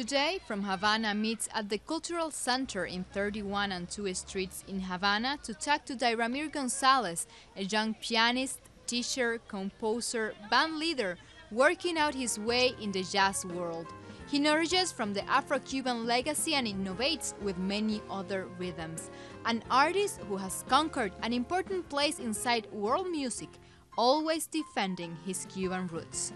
Today, From Havana meets at the Cultural Center in 31 and 2 Streets in Havana to talk to Dayramir Gonzalez, a young pianist, teacher, composer, band leader, working out his way in the jazz world. He nourishes from the Afro Cuban legacy and innovates with many other rhythms. An artist who has conquered an important place inside world music, always defending his Cuban roots.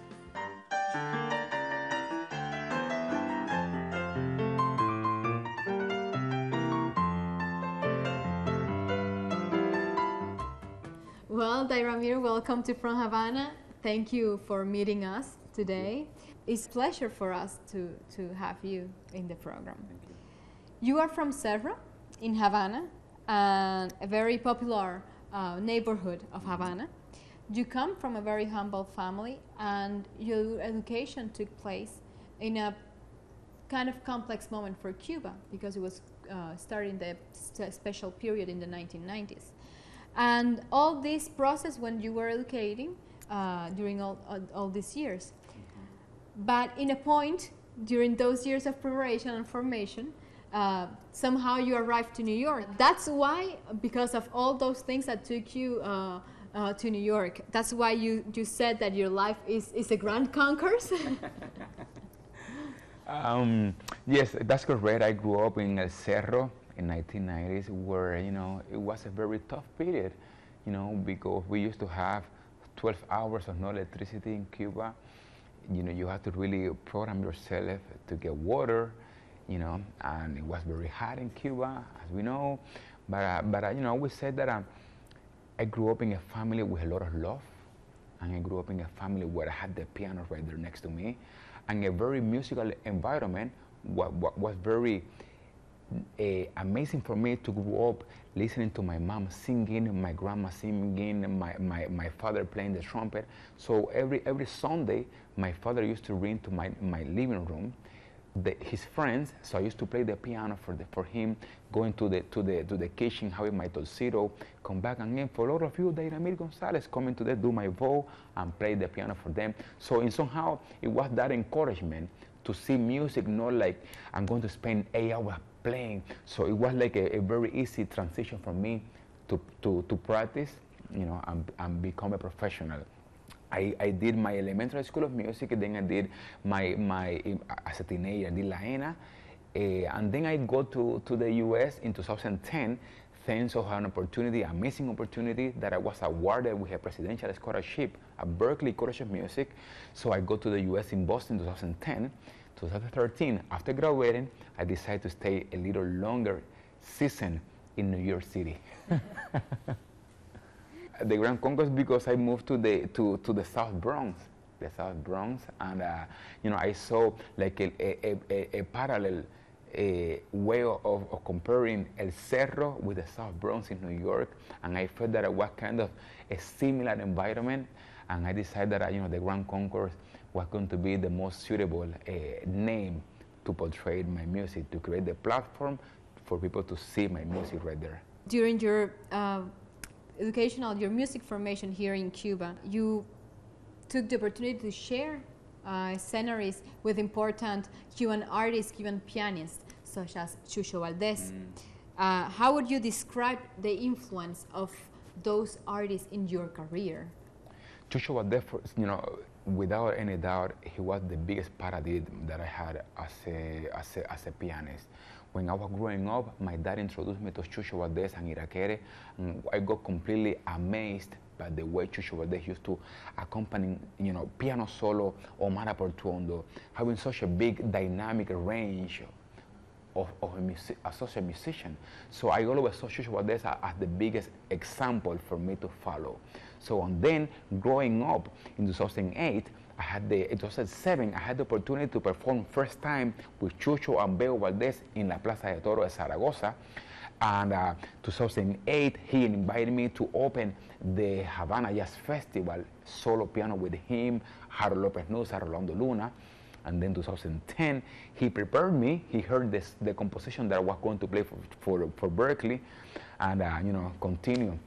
Well, Dayramir, welcome to From Havana. Thank you for meeting us today. It's a pleasure for us to, to have you in the program. You. you are from Cerro in Havana, and a very popular uh, neighborhood of Havana. You come from a very humble family, and your education took place in a kind of complex moment for Cuba because it was uh, starting the special period in the 1990s. And all this process when you were educating uh, during all, all, all, these years. But in a point, during those years of preparation and formation, uh, somehow you arrived to New York. That's why, because of all those things that took you uh, uh, to New York, that's why you, you said that your life is, is a grand concourse. um, yes, that's correct. I grew up in El Cerro, in 1990s where, you know, it was a very tough period, you know, because we used to have 12 hours of no electricity in Cuba. You know, you had to really program yourself to get water, you know, and it was very hot in Cuba, as we know. But, uh, but uh, you know, I always said that um, I grew up in a family with a lot of love, and I grew up in a family where I had the piano right there next to me, and a very musical environment what, what was very uh, amazing for me to grow up listening to my mom singing, my grandma singing, my, my, my father playing the trumpet. So every, every Sunday, my father used to ring to my, my living room. The, his friends, so I used to play the piano for, the, for him, going to the, to, the, to the kitchen, having my tuxedo, come back again. For all of you, Dayramir Gonzalez coming to do my vow and play the piano for them. So in somehow, it was that encouragement to see music, not like I'm going to spend eight hours playing. So it was like a, a very easy transition for me to, to, to practice, you know, and, and become a professional. I, I did my elementary school of music, then I did my, my as a teenager, I did La ENA, uh, and then I go to, to the US in 2010, thanks to an opportunity, amazing opportunity that I was awarded with a presidential scholarship at Berklee College of Music. So I go to the US in Boston 2010. 2013, after graduating, I decided to stay a little longer season in New York City. the Grand Concourse because I moved to the to, to the South Bronx, the South Bronx, and uh, you know I saw like a, a, a, a parallel a way of, of, comparing El Cerro with the South Bronx in New York, and I felt that it was kind of a similar environment, and I decided that you know the Grand Concourse was going to be the most suitable uh, name to portray my music, to create the platform for people to see my music right there. During your uh, educational, your music formation here in Cuba, you took the opportunity to share uh, sceneries with important Cuban artists, Cuban pianists, such as Chucho Valdés. Mm. Uh, how would you describe the influence of those artists in your career? Chucho Valdés, you know, without any doubt, he was the biggest paradigm that I had as a, as a, as a pianist. When I was growing up, my dad introduced me to Chucho Valdés and Irakere, and I got completely amazed by the way Chucho Valdés used to accompany, you know, piano solo or Mara Portuondo, having such a big dynamic range of, of a as a musician. So I always saw Valdés as the biggest example for me to follow. So and then growing up in 2008, I had the, it was at seven, I had the opportunity to perform first time with Chucho and Bebo Valdés in La Plaza de Toro de Zaragoza. And uh, 2008, he invited me to open the Havana Jazz Festival, solo piano with him, Harold Lopez Nussa, Rolando Luna. And then 2010, he prepared me. He heard this, the composition that I was going to play for, for, for Berklee, and uh, you know, continue.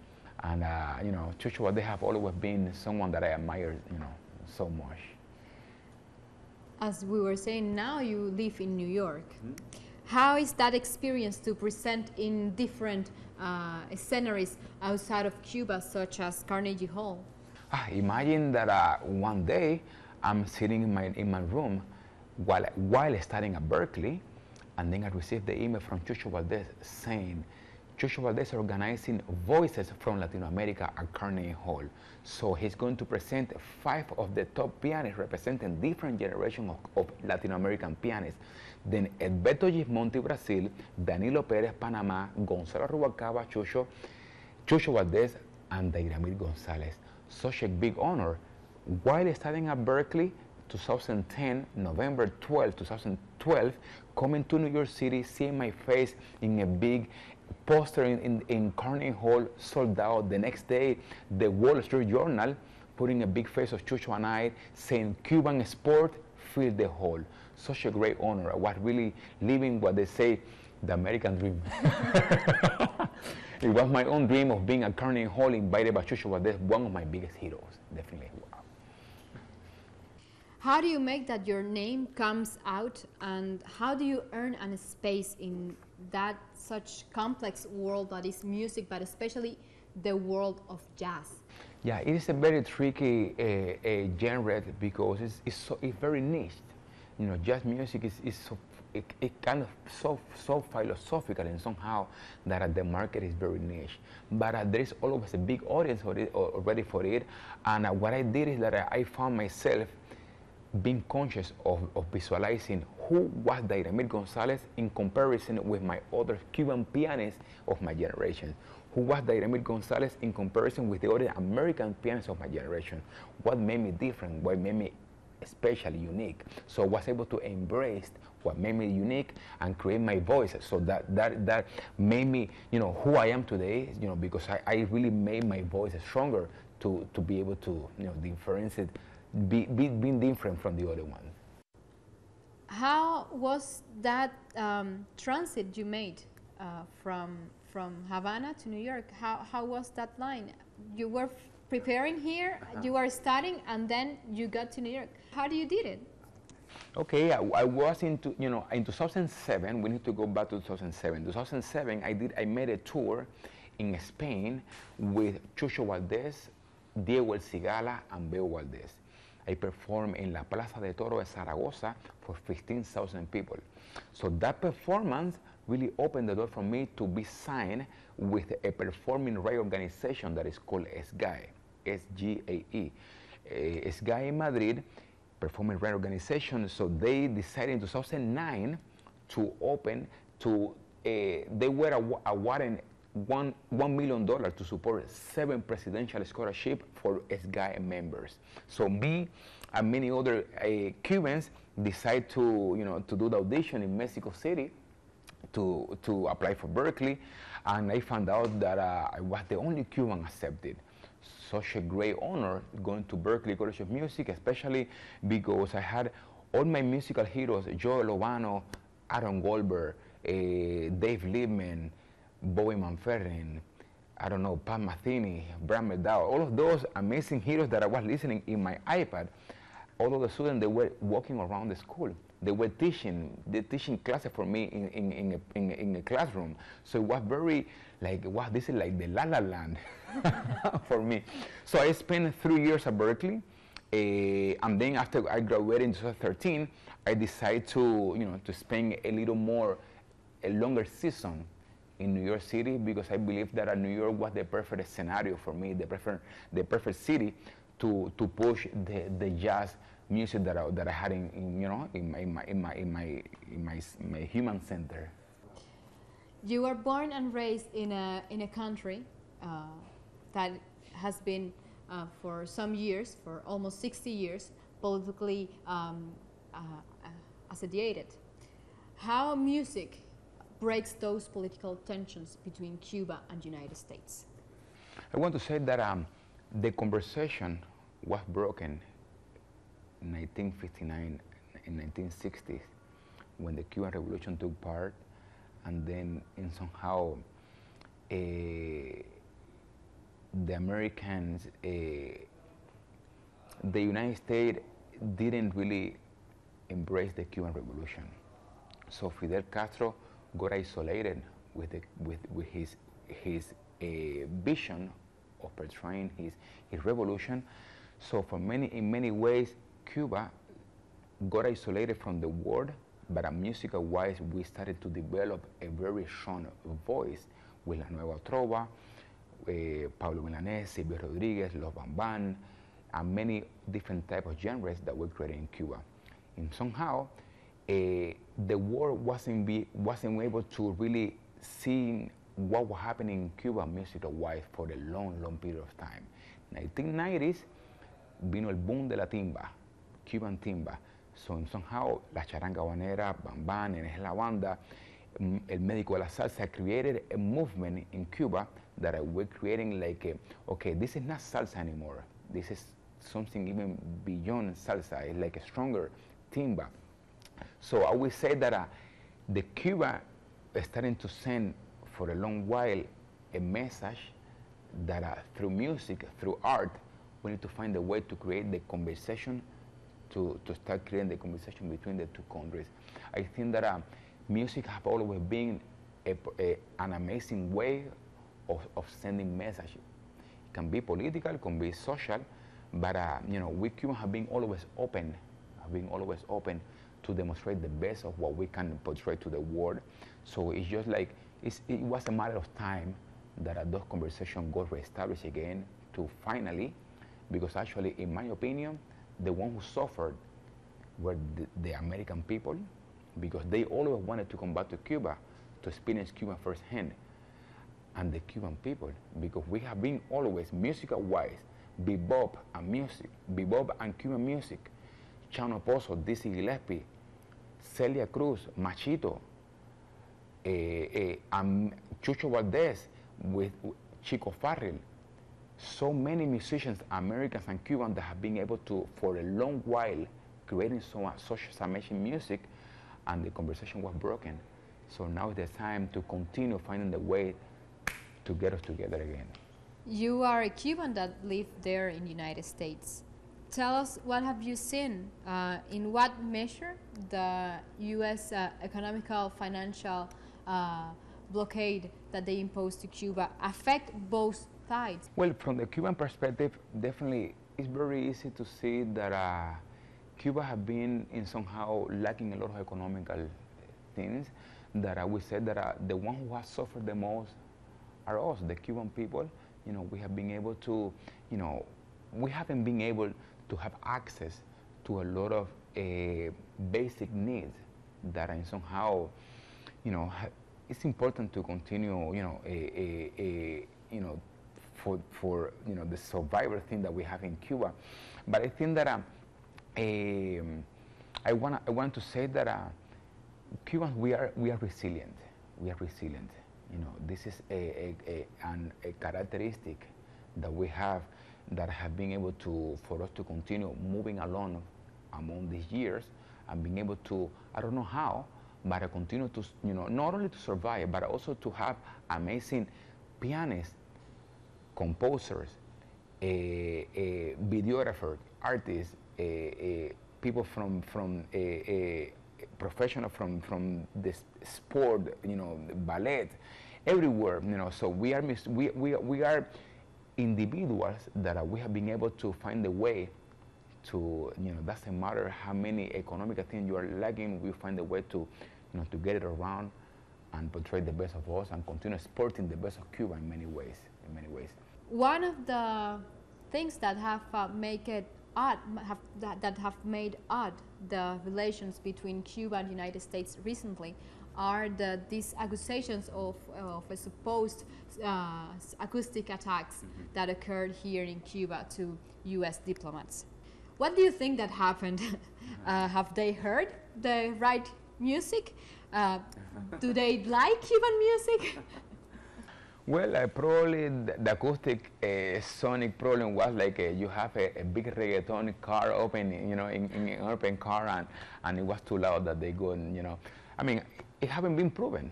And, uh, you know, Chucho, they have always been someone that I admire, you know, so much. as we were saying, now you live in New York. Mm -hmm. How is that experience to present in different uh, sceneries outside of Cuba, such as Carnegie Hall? Ah, imagine that uh, one day I'm sitting in my, in my room while, while studying at Berklee, and then I received the email from Chucho Valdez saying, Chucho Valdez organizing Voices from Latin America at Carnegie Hall. So he's going to present five of the top pianists representing different generations of, of Latin American pianists. Then Egberto Gismonti, Brazil, Danilo Pérez, Panamá, Gonzalo Rubalcaba, Chucho, Chucho Valdez, and Dayramir González. Such a big honor. While studying at Berklee, 2010, November 12, 2012, coming to New York City, seeing my face in a big poster in, in, in Carnegie Hall sold out. The next day, the Wall Street Journal putting a big face of Chucho and I saying Cuban sport filled the hall. Such a great honor. I was really living what they say the American dream. it was my own dream of being at Carnegie Hall invited by Chucho Valdés, one of my biggest heroes, definitely. How do you make that your name comes out and how do you earn a space in that such complex world that is music, but especially the world of jazz? Yeah, it is a very tricky uh, uh, genre because it's, it's, so, it's very niche. You know, jazz music is, is so, it, it kind of so, so philosophical and somehow that uh, the market is very niche. But uh, there is always a big audience already for it. And uh, what I did is that I found myself being conscious of, of visualizing who was Dayramir Gonzalez in comparison with my other Cuban pianists of my generation. Who was Dayramir Gonzalez in comparison with the other American pianists of my generation? What made me different? What made me especially unique? So I was able to embrace what made me unique and create my voice. So that that that made me, you know, who I am today. You know, because I, I really made my voice stronger to to be able to, you know, differentiate be, be, being different from the other one. How was that um, transit you made uh, from from Havana to New York? How how was that line? You were preparing here, uh -huh. you were studying, and then you got to New York. How do you did it? Okay, I, I, was into you know in 2007. We need to go back to 2007. 2007, I did I made a tour in Spain with Chucho Valdez, Diego El Cigala, and Bebo Valdés. I performed in La Plaza de Toro de Zaragoza for 15,000 people. So that performance really opened the door for me to be signed with a performing right organization that is called SGAE, S-G-A-E. Uh, SGAE in Madrid, performing right organization, so they decided in 2009 to open to, uh, they were awarding one, $1 million to support seven presidential scholarship for SGAE members. So me and many other uh, Cubans decide to, you know, to do the audition in Mexico City to, to apply for Berklee. And I found out that uh, I was the only Cuban accepted. Such a great honor going to Berklee College of Music, especially because I had all my musical heroes, Joe Lovano, Aaron Goldberg, uh, Dave Liebman, Bobby McFerrin, I don't know, Pat Metheny, Brad Mehldau, all of those amazing heroes that I was listening in my iPad, all of the students, they were walking around the school. They were teaching, they teaching classes for me in, in, in, a, in, in a classroom. So it was very like, wow, this is like the la la land for me. So I spent three years at Berklee. Uh, and then after I graduated in 2013, I decided to, you know, to spend a little more, a longer season in New York City because I believe that New York was the perfect scenario for me, the perfect, the perfect city to, to push the, the jazz music that I, that I had in, in you know in my, in my, in my, in my, in my, my human center. You were born and raised in a, in a country uh, that has been uh, for some years, for almost 60 years, politically um, uh, uh associated. How music breaks those political tensions between Cuba and United States? I want to say that um, the conversation was broken in 1959 in 1960 when the Cuban Revolution took part and then in somehow uh, the Americans, uh, the United States didn't really embrace the Cuban Revolution. So Fidel Castro got isolated with, the, with, with his, his uh, vision of portraying his, his revolution. So for many, in many ways, Cuba got isolated from the world, but uh, musical wise, we started to develop a very strong voice with La Nueva Trova, uh, Pablo Milanés, Silvio Rodriguez, Los Van Van, and many different type of genres that were created in Cuba. And somehow, the world wasn't, be, wasn't able to really see what was happening in Cuba music-wise for a long, long period of time. 1990s vino el boom de la timba, Cuban timba. So somehow la charanga habanera, Van Van, es la banda, mm, el médico de la salsa created a movement in Cuba that we're creating like, a, okay, this is not salsa anymore. This is something even beyond salsa. It's like a stronger timba. So I would say that uh, the Cuba is starting to send for a long while a message that uh, through music, through art, we need to find a way to create the conversation, to, to start creating the conversation between the two countries. I think that uh, music has always been a, a, an amazing way of, of sending messages. It can be political, it can be social, but uh, you know, we Cubans have been always open, have been always open to demonstrate the best of what we can portray to the world. So it's just like, it's, it was a matter of time that uh, those conversations got reestablished again to finally, because actually, in my opinion, the one who suffered were the, the American people, because they always wanted to come back to Cuba to experience Cuba firsthand, and the Cuban people, because we have been always musical-wise, bebop and music, bebop and Cuban music, Chano Pozo, Dizzy Gillespie, Celia Cruz, Machito, eh, eh, Chucho Valdés, with Chico Farrell, so many musicians, Americans and Cubans, that have been able to, for a long while, creating so, such amazing music, and the conversation was broken. So now is the time to continue finding the way to get us together again. You are a Cuban that lived there in the United States. Tell us what have you seen? Uh, in what measure the U.S. Uh, economical financial uh, blockade that they imposed to Cuba affect both sides? Well, from the Cuban perspective, definitely it's very easy to see that uh, Cuba has been in somehow lacking a lot of economical things. That I would say that uh, the one who has suffered the most are us, the Cuban people. You know, we have been able to, you know, we haven't been able to have access to a lot of uh, basic needs that are somehow, you know, it's important to continue, you know, a, a, a, you know, for, for, you know, the survivor thing that we have in Cuba. But I think that um, um, I, wanna, I want to say that uh, Cubans, we are, we are resilient. We are resilient. You know, this is a, a, a, an, a characteristic that we have that have been able to, for us to continue moving along among these years and being able to, I don't know how, but I continue to, you know, not only to survive, but also to have amazing pianists, composers, eh, eh, a, a videographer, artists, a, people from, from a, professional from, from the sport, you know, ballet, everywhere, you know, so we are, we, we, we are individuals that we have been able to find a way to, you know, doesn't matter how many economic things you are lacking, we find a way to, you know, to get it around and portray the best of us and continue exporting the best of Cuba in many ways, in many ways. One of the things that have uh, make it odd, have, that, that have made odd the relations between Cuba and the United States recently are the, these accusations of, of a supposed uh, acoustic attacks mm -hmm. that occurred here in Cuba to U.S. diplomats. What do you think that happened? uh, have they heard the right music? Uh, do they like Cuban music? Well, uh, probably the, the acoustic uh, sonic problem was like uh, you have a, a, big reggaeton car open, you know, in, in, an open car, and, and it was too loud that they go, and, you know. I mean, it haven't been proven,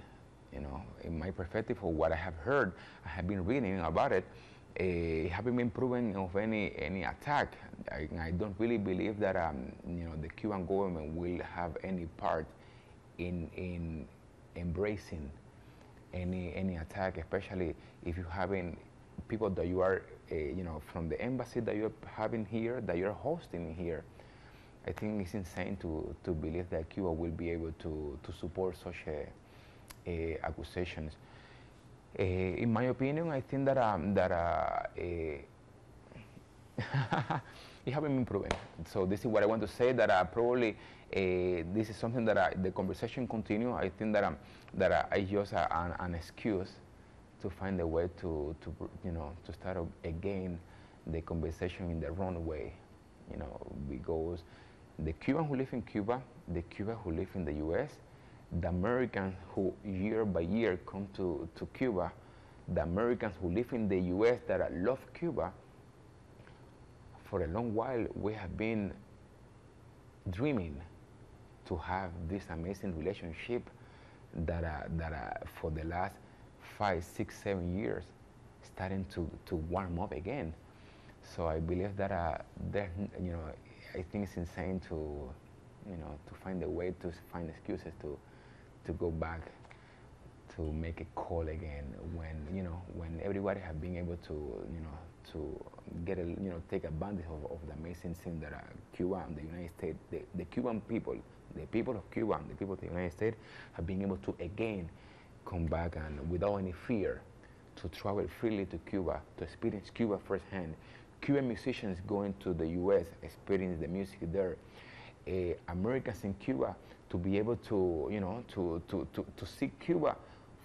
you know, in my perspective or what I have heard, I have been reading about it. it haven't been proven of any any attack. I, I don't really believe that um, you know the Cuban government will have any part in in embracing any any attack, especially if you having people that you are uh, you know from the embassy that you're having here that you're hosting here. I think it's insane to, to believe that Cuba will be able to, to support such a, a accusations. Uh, in my opinion, I think that um, that uh, it haven't been proven. So this is what I want to say. That uh, probably this is something that the conversation continue. I think that um, that I use an, an, excuse to find a way to, to you know to start again the conversation in the wrong way. You know because the Cubans who live in Cuba, the Cubans who live in the U.S., the Americans who year by year come to, to Cuba, the Americans who live in the US that love Cuba, for a long while we have been dreaming to have this amazing relationship that, uh, that uh, for the last five, six, seven years starting to, to warm up again. So I believe that uh, there, you know, I think it's insane to, you know, to find a way to find excuses to, to go back to make a call again when you know when everybody have been able to you know to get a you know take advantage of, of the amazing thing that uh, Cuba and the United States the, the Cuban people the people of Cuba and the people of the United States have been able to again come back and without any fear to travel freely to Cuba to experience Cuba firsthand Cuban musicians going to the U.S. experience the music there uh, Americans in Cuba to be able to, you know, to, to, to, to see Cuba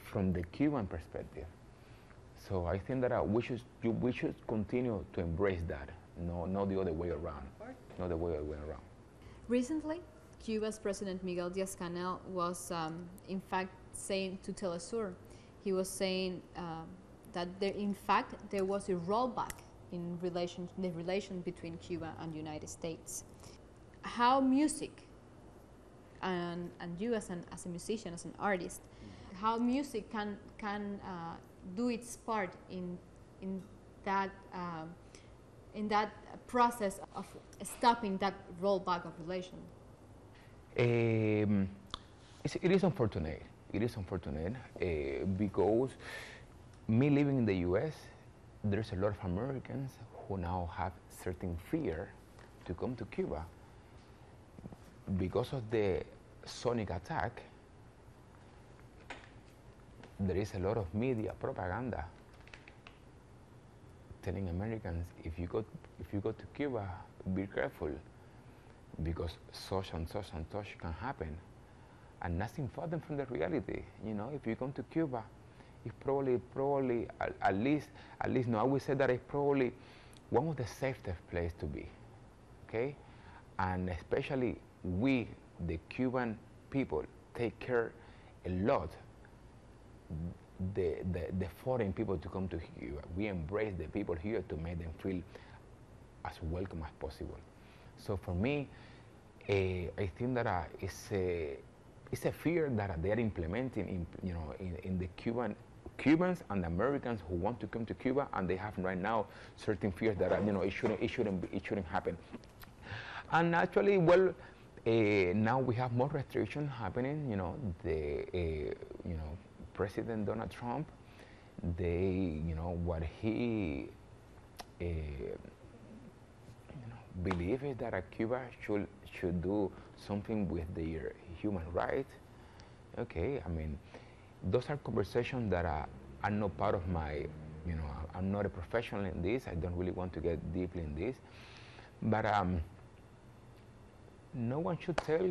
from the Cuban perspective. So I think that uh, we, should, we should continue to embrace that, no, not the other way around. Not the other way around. Recently, Cuba's President Miguel Diaz-Canel was, um, in fact, saying to Telesur, he was saying um, that there, in fact, there was a rollback in relation, the relation between Cuba and the United States. How music and, and you as, an, as a musician, as an artist, how music can, can uh, do its part in, in, that, um, in that process of stopping that rollback of relation? Um, it is unfortunate. It is unfortunate uh, because me living in the U.S., there's a lot of Americans who now have certain fear to come to Cuba because of the sonic attack, there is a lot of media propaganda telling Americans if you go if you go to Cuba, be careful because such and such and such can happen, and nothing further from the reality. You know, if you come to Cuba, it's probably probably at, at least at least no, I would say that it's probably one of the safest place to be. Okay, and especially we the Cuban people take care a lot the, the, the foreign people to come to here. We embrace the people here to make them feel as welcome as possible. So for me, uh, I think that uh, it's, a, it's a fear that they are implementing in, you know, in, in the Cuban Cubans and Americans who want to come to Cuba, and they have right now certain fears that uh, you know it shouldn't it shouldn't it shouldn't happen. And actually, well, uh, now we have more restrictions happening. You know, the uh, you know President Donald Trump, they you know what he uh, you know, is that Cuba should should do something with their human rights. Okay, I mean, those are conversations that are, are not part of my, you know, I'm not a professional in this. I don't really want to get deeply in this, but um, no one should tell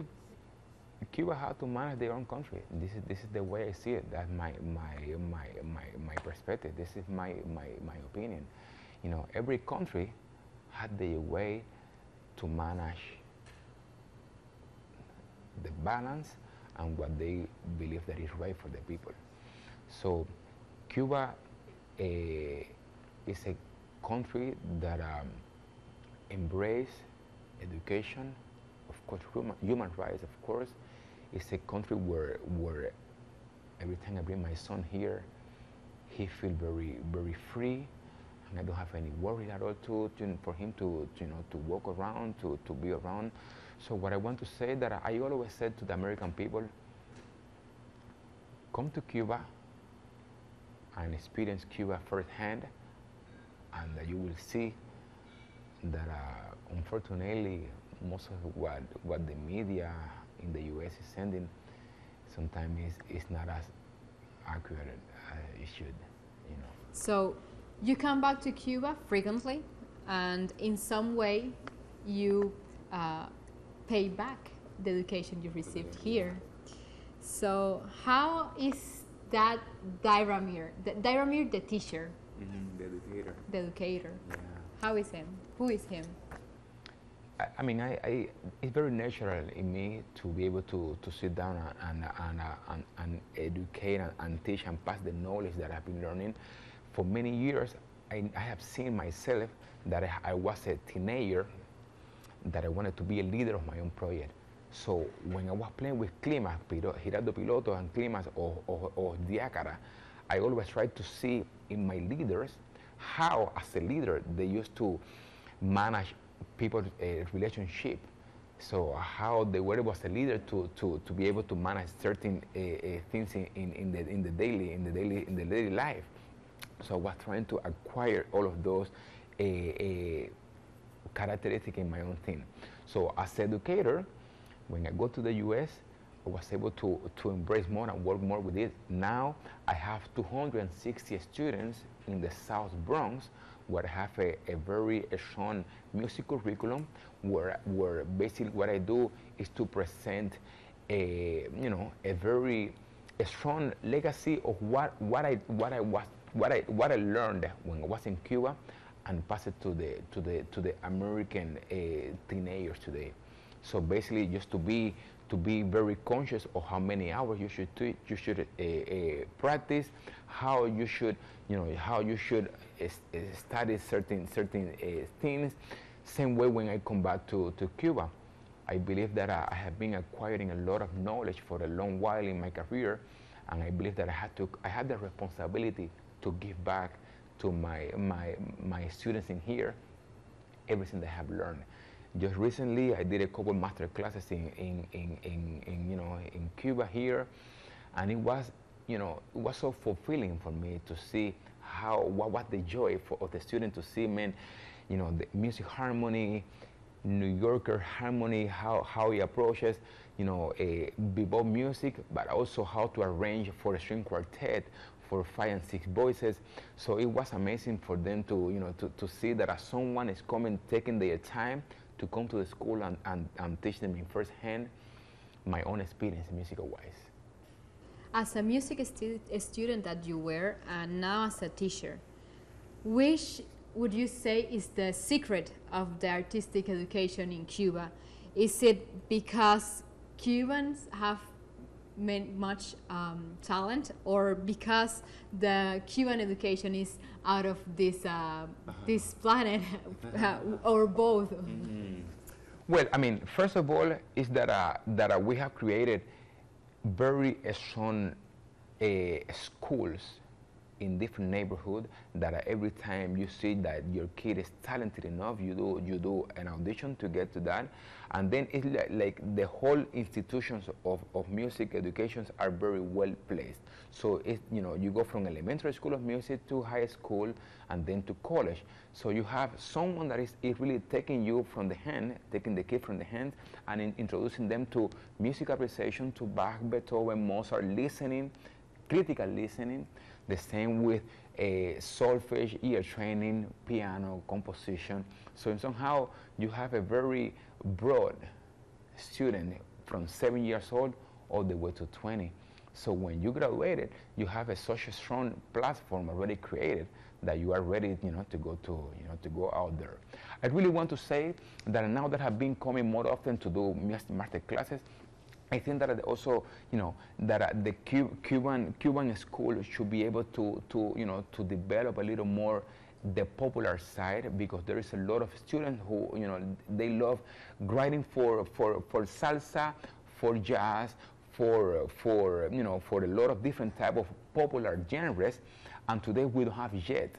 Cuba how to manage their own country. This is, this is the way I see it. That's my, my, my, my, my perspective. This is my, my, my opinion. You know, every country had their way to manage the balance and what they believe that is right for the people. So Cuba uh, is a country that um, embrace education, of course, human, human rights, of course. It's a country where, where every time I bring my son here, he feels very, very free and I don't have any worry at all to, to for him to, to, you know to walk around to, to be around. So what I want to say that I always said to the American people, come to Cuba and experience Cuba firsthand, and you will see that uh, unfortunately most of what what the media in the U.S. is sending sometimes is, is not as accurate as it should, you know. So you come back to Cuba frequently, and in some way you uh, pay back the education you received here. So how is that Dayramir, the, Dayramir the teacher, mm-hmm, the educator, the educator? Yeah. How is him? Who is him? I, I mean, I, I, it's very natural in me to be able to, to sit down and, and, and, uh, and, and educate and, and, teach and pass the knowledge that I've been learning. For many years, I, I have seen myself that I, I was a teenager, that I wanted to be a leader of my own project. So when I was playing with Klimax, Giraldo Piloto and Klimax or, or, or Diákara, I always tried to see in my leaders how, as a leader, they used to manage people's uh, relationship. So how they were able as a leader to, to, to be able to manage certain uh, uh, things in, in, in, the, in the daily in the daily in the daily life. So I was trying to acquire all of those uh, in my own thing. So as educator, when I go to the U.S., I was able to, to embrace more and work more with it. Now I have 260 students in the South Bronx where I have a, a very strong music curriculum where, where basically what I do is to present a, you know, a very a strong legacy of what, what, I, what, I was, what, I, what I learned when I was in Cuba and pass it to the, to the, to the American uh, teenagers today. So basically just to be to be very conscious of how many hours you should you should uh, uh, practice, how you should you know how you should uh, study certain certain things. Same way when I come back to, to Cuba, I believe that I, I have been acquiring a lot of knowledge for a long while in my career, and I believe that I had to I had the responsibility to give back to my my my students in here everything they have learned. Just recently, I did a couple master classes in, in, in, in, in, you know, in Cuba here, and it was, you know, it was so fulfilling for me to see how, what was the joy for, of the student to see, man, you know, the music harmony, New Yorker harmony, how, how he approaches, you know, a bebop music, but also how to arrange for a string quartet, for five and six voices. So it was amazing for them to, you know, to, to see that as someone is coming, taking their time to come to the school and, and, and teach them in first hand my own experience musical wise. As a music stu student that you were, and now as a teacher, which would you say is the secret of the artistic education in Cuba? Is it because Cubans have much um, talent, or because the Cuban education is out of this uh, uh-huh. this planet, uh, or both? Mm-hmm. Well, I mean, first of all, is that uh, that uh, we have created very strong uh, schools in different neighborhood that every time you see that your kid is talented enough, you do you do an audition to get to that, and then it's like, like the whole institutions of, of music educations are very well placed. So it you know you go from elementary school of music to high school and then to college. So you have someone that is, is really taking you from the hand, taking the kid from the hand, and in, introducing them to music appreciation, to Bach, Beethoven, Mozart, listening, critical listening. The same with a solfege, ear training, piano, composition. So somehow you have a very broad student from seven years old all the way to 20. So when you graduated, you have a such a strong platform already created that you are ready, you know, to go to, you know, to go out there. I really want to say that now that I've been coming more often to do master classes, I think that also, you know, that uh, the Cuban Cuban school should be able to, to, you know, to develop a little more the popular side because there is a lot of students who, you know, they love grinding for for for salsa, for jazz, for for you know, for a lot of different type of popular genres, and today we don't have yet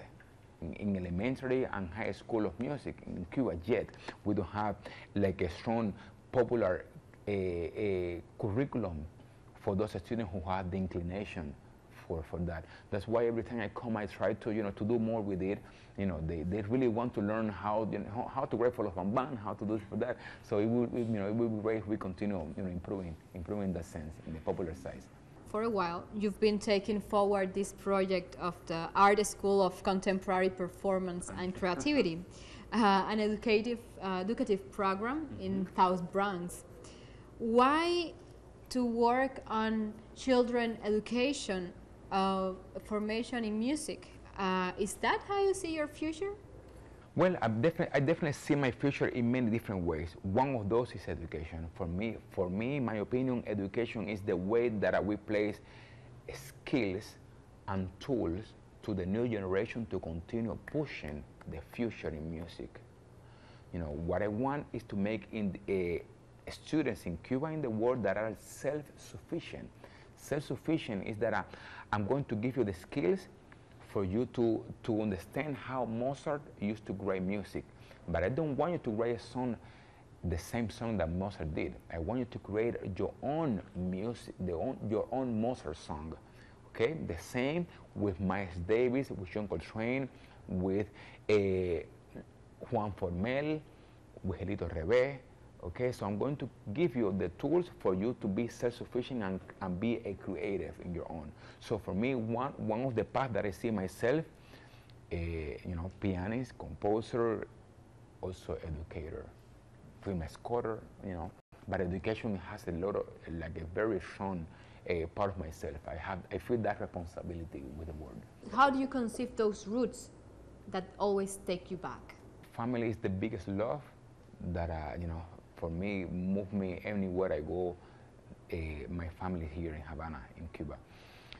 in, in, elementary and high school of music in Cuba yet. We don't have like a strong popular uh, uh, curriculum for those students who have the inclination for, for that. That's why every time I come, I try to, you know, to do more with it. You know, they, they really want to learn how, you know, how to write for the band, how to do this for that. So it will, you know, it will be great if we continue, you know, improving, improving that sense in the popular side. For a while, you've been taking forward this project of the Art School of Contemporary Performance and Creativity, uh, an educative, uh, educative program mm -hmm. in South Bronx. Why to work on children education uh, formation in music. Uh, is that how you see your future? Well, I definitely, I definitely see my future in many different ways. One of those is education. For me, for me, my opinion, education is the way that we place skills and tools to the new generation to continue pushing the future in music. You know, what I want is to make in, uh, students in Cuba in the world that are self-sufficient. Self-sufficient is that uh, I'm going to give you the skills for you to, to understand how Mozart used to write music. But I don't want you to write a song, the same song that Mozart did. I want you to create your own music, own, your own Mozart song. Okay, the same with Miles Davis, with John Coltrane, with uh, Juan Formell, with Elito Revé, Okay, so I'm going to give you the tools for you to be self-sufficient and, and be a creative in your own. So for me, one, one of the paths that I see myself, uh, you know, pianist, composer, also educator, film scorer, you know, but education has a lot of, like a very strong uh, part of myself. I have, I feel that responsibility with the world. How do you conceive those roots that always take you back? Family is the biggest love that, uh, you know, for me, move me anywhere I go, uh, my family here in Havana, in Cuba.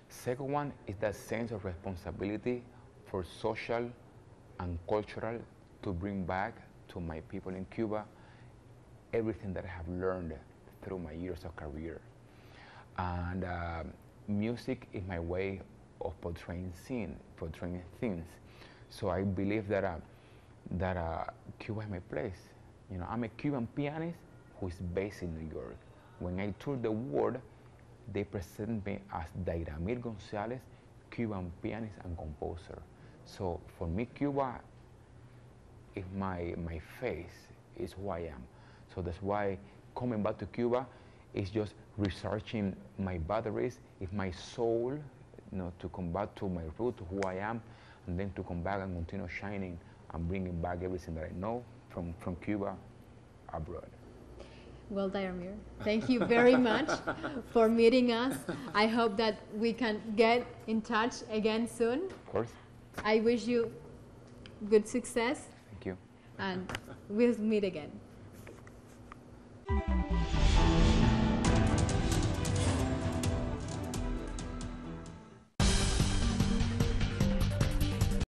Second one is that sense of responsibility for social and cultural to bring back to my people in Cuba everything that I have learned through my years of career. And uh, music is my way of portraying scene, portraying things. So I believe that uh, that uh, Cuba is my place. You know, I'm a Cuban pianist who is based in New York. When I tour the world, they present me as Dayramir Gonzalez, Cuban pianist and composer. So for me, Cuba is my, my face, is who I am. So that's why coming back to Cuba is just researching my batteries, is my soul, you know, to come back to my root, who I am, and then to come back and continue shining and bringing back everything that I know from, from Cuba abroad. Well, Dayramir, thank you very much for meeting us. I hope that we can get in touch again soon. Of course. I wish you good success. Thank you. And we'll meet again.